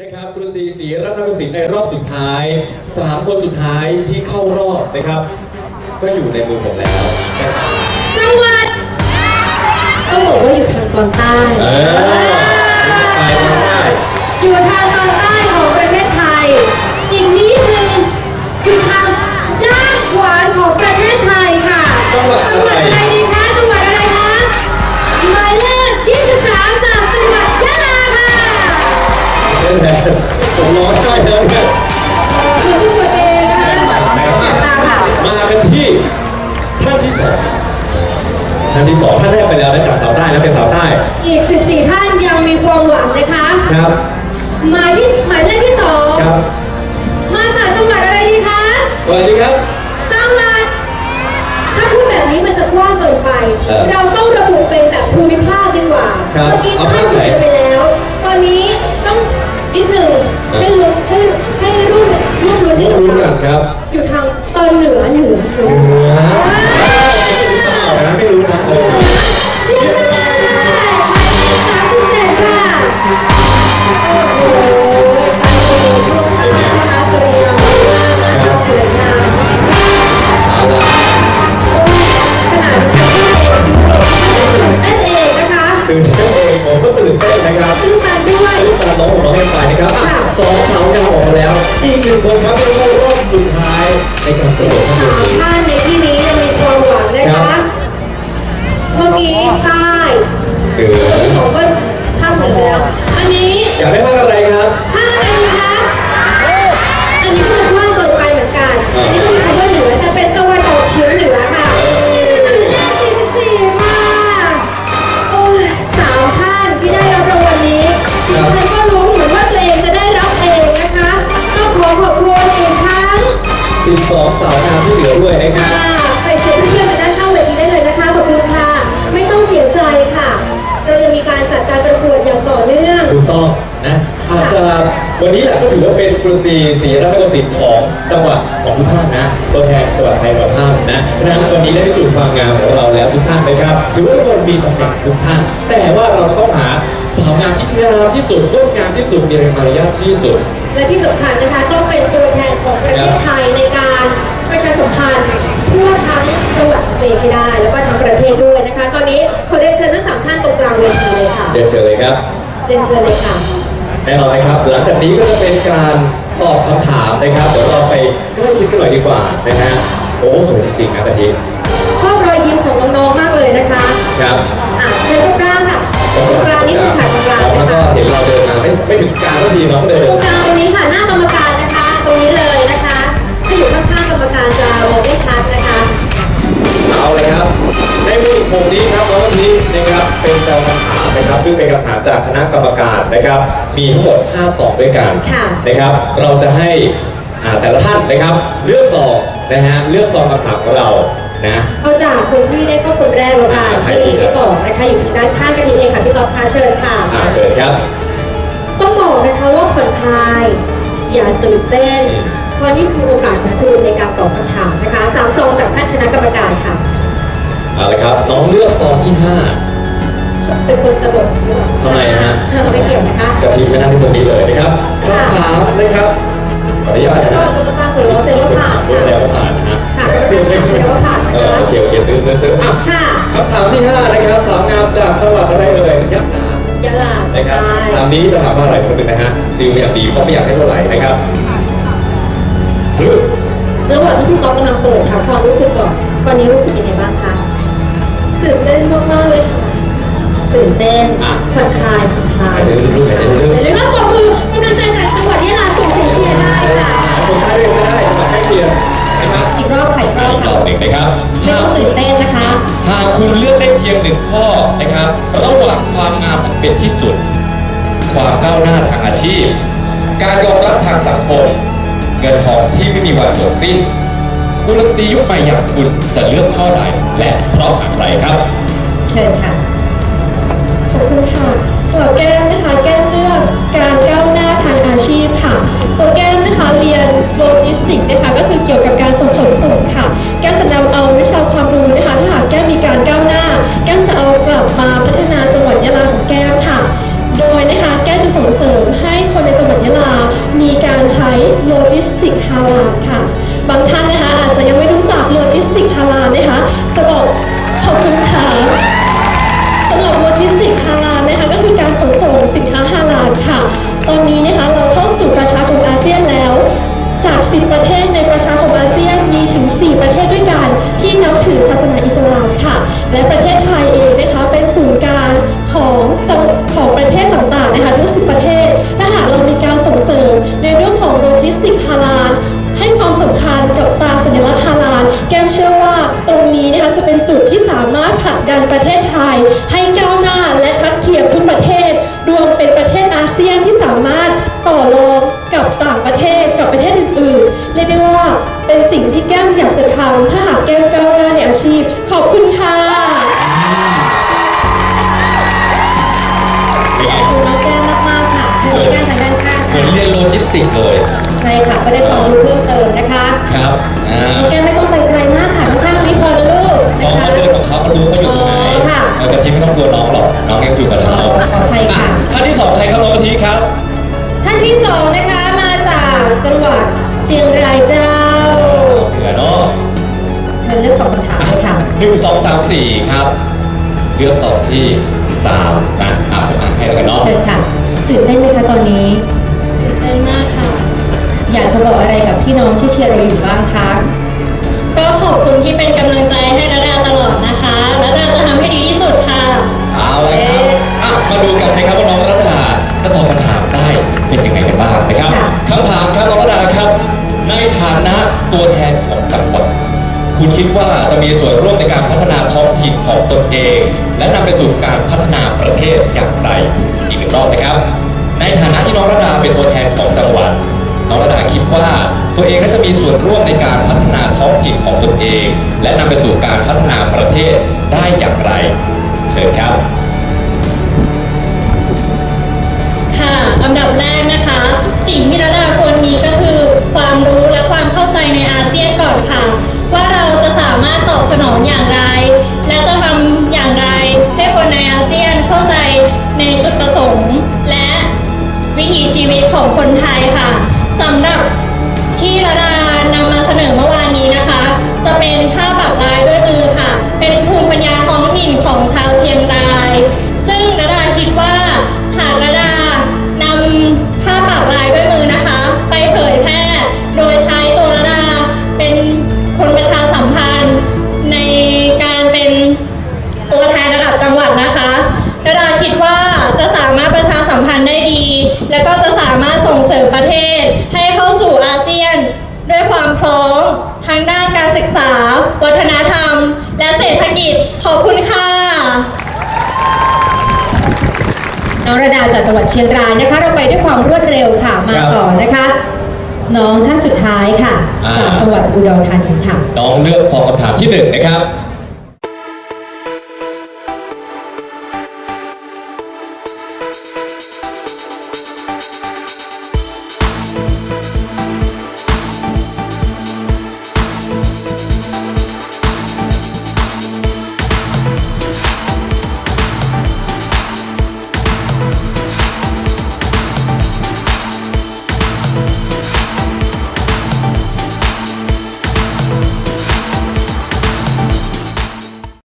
นะครับดนตรีศรีรัตนศิลป์ในรอบสุดท้ายสามคนสุดท้ายที่เข้ารอบนะครับ ก็อยู่ในมือผมแล้วนะครับจังหวัดต้องบอกว่าอยู่ทางตอนใต้เออไปมาได้ อยู่ทางตอน วัสดีครับ จังหวัดถ้าพูดแบบนี้มันจะกว้างเกินไป เออเราต้องระบุเป็นแบบภูมิภาคดีกว่าครับเมื่อกี้เอาท่าภานคไหนสุดไปแล้ว ตอนนี้ต้องนิดหนึ่งเออให้รู้ให้ให้รู้รู้รู้ร่ที่วมกับรุ้นกันครับ อยู่ทางตอนเหนือเหนือเหนือ เหนือ ใต้คือคนที่สองก็ภาคเหนือแล้ว อันนี้อยากได้ภาพอะไรครับภาคอะไรดีคะอันนี้ก็จะกว้างเกินไปเหมือนกัน อันนี้ก็มีคำว่าเหนือแต่เป็นตะวันออกเฉียงเหนือค่ะหมายเลข44ค่ะโอ้ยสามท่านที่ได้รับรางวัลนี้ดิฉันก็ลุ้นเหมือนว่าตัวเองจะได้รับเองนะคะต้องขอขอบคุณอีกครั้ง12สาวงามที่เหลือด้วยนะครับ วันนี้แหละก็ถือว่าเป็นดนตรีศรีรัตนศิลป์ของจังหวัดของทุกท่านนะตัวแทนจังหวัดไทยของท่านนะฉะนั้นวันนี้ได้พิสูจน์ความงามของเราแล้วทุกท่านนะครับถือว่าทุกคนมีตำแหน่งทุกท่าน แต่ว่าเราต้องหาสาวงามที่งามที่สุดงดงามที่สุดมีมารยาทที่สุด และที่สำคัญนะคะต้องเป็นตัวแทนของประเทศไทยในการประชาสัมพันธ์ทั่วทั้งจังหวัดตัวเองให้ได้ แล้วก็ทั้งประเทศด้วยนะคะ ตอนนี้ขอเรียนเชิญทั้งสามท่านตรงกลางเวทีเลยค่ะเดี๋ยวเชิญเลยครับเรียนเชิญเลยค่ะ แน่นอนนะครับ หลังจากนี้ก็จะเป็นการตอบคำถามนะครับ เดี๋ยวเราไปใกล้ชิดกันหน่อยดีกว่านะฮะ โอ้สวยจริงๆนะตอนนี้ชอบรอยยิ้มของน้องๆมากเลยนะคะครับอะเชิญตรงกลางค่ะตรงกลางนี่คือค่ะตรงกลางแล้วนะก็คะเห็นเราเดินมาไม่ไม่ถึงกลางก็ดีน้องเดินตรงกลางตรงนี้ค่ะหน้ากรรมการนะคะ ตรงนี้เลย ซึ่งเป็นคำถามจากคณะกรรมการนะครับ มีทั้งหมด5ซองด้วยกันค่ะนะครับ เราจะให้อ่าแต่ละท่านนะครับ เลือกซองนะฮะเลือกซองคำถามของเรานะเอาจากคนที่ได้เข้าคนแรกแล้วกันใครที่ดีได้ก่อนนะคะอยู่ทางด้านข้างกันนี้เองค่ะพี่ต๊อบค่ะเชิญค่ะอ่าเชิญครับ ต้องบอกนะคะว่าผ่อนคลายอย่าตื่นเต้นเพราะนี่คือโอกาสของคุณในการตอบคำถามนะคะสามซองจากท่านคณะกรรมการค่ะเอาละครับน้องเลือกซองที่ เป็นคนตลกหรือเปล่าทำไมฮะไม่เกี่ยวนะคะ5กระทิงไม่นั่งที่ตรงนี้เลยนะครับคำถามนะครับขออนุญาตจะนะต้คองรับเอาตัวข้างหรือว่าเซ็นว่าผ่านรู้ค่ะแล้วว่าผ่านนะฮะค่ะเซ็นว่าผ่านเอนะอคะโอเคโอเคซื้อซื้อซื้ออะค่ะคำถามที่ห้านะครับสาวงามจากจังหวัดอะไรเอ่ยยักษ์นายะลานะครับใช่ถามนี้จะถามว่าอะไรคนเป็นนะฮะซิลอย่างดีเพราะไม่อยากให้เท่าไหร่นะครับฮึระหว่างที่พี่ต๊อกกำลังเปิดถามความรู้สึกก่อนตอนนี้รู้สึกยังไงบ้างคะตื่นเต้นมากๆเลยค่ะ ความงามอันเป็นที่สุด ความก้าวหน้าทางอาชีพ การยอมรับทางสังคม เงินทองที่ไม่มีวันหมดสิ้นกุลสตรียุคใหม่อย่างคุณจะเลือกข้อใดและเพราะอะไรครับ เชิญค่ะ ขอบคุณค่ะสำหรับแก้มนะคะแก้ม ดันประเทศไทย ให้ก้าวหน้าและทัดเทียมทุกประเทศ รวมเป็นประเทศอาเซียนที่สามารถต่อรองกับต่างประเทศกับประเทศอื่นๆเรียกได้ว่าเป็นสิ่งที่แก้มอยากจะทำถ้าหากแก้มก้าวหน้าในอาชีพ ขอบคุณค่ะเป็นไงขอบคุณน้องแก้มมากๆค่ะเชิญน้องแก้มทางด้านข้างเหมือนค่ะเรียนโลจิสติกเลย ใช่ค่ะ ก็ได้ความรู้เพิ่มเติมนะคะ ครับอ่า ครับ เลือกสองที่สามนะอะผมอ่านให้แล้วกันเนาะเชิญค่ะตื่นเต้นไหมคะตอนนี้ ตื่นเต้นมากค่ะ อยากจะบอกอะไรกับพี่น้องที่เชียร์เราอยู่บ้างคะ ก็ขอบคุณที่เป็นกำลังใจให้ระ สู่การพัฒนาประเทศอย่างไรอีกหนึ่งรอบนะครับ ในฐานะที่น้องระดาเป็นตัวแทนของจังหวัด น้องระดาคิดว่าตัวเองน่าจะมีส่วนร่วมในการพัฒนาท้องถิ่นของตนเอง และนำไปสู่การพัฒนาประเทศได้อย่างไร เชิญครับค่ะอันดับแรกนะคะ สิ่งที่ระดาควรมีก็คือความรู้และความเข้าใจในอาเซียนก่อนค่ะ ว่าเราจะสามารถตอบสนองอย่างไร ให้คนในอาเซียนเข้าใจในจุดประสงค์ และวิถีชีวิตของคนไทยค่ะสำหรับที่ระดานำมาเสนอเมื่อวานนี้นะคะ จะเป็นผ้า อบคุณค่ะน้องระดาจากจังหวัดเชียงรายนะคะ เราไปด้วยความรวดเร็วค่ะมาครับต่อนะคะ น้องท่านสุดท้ายค่ะอ่าจากจังหวัดอุดรธานีค่ะ น้องเลือกสองคำถามที่หนึ่งนะครับ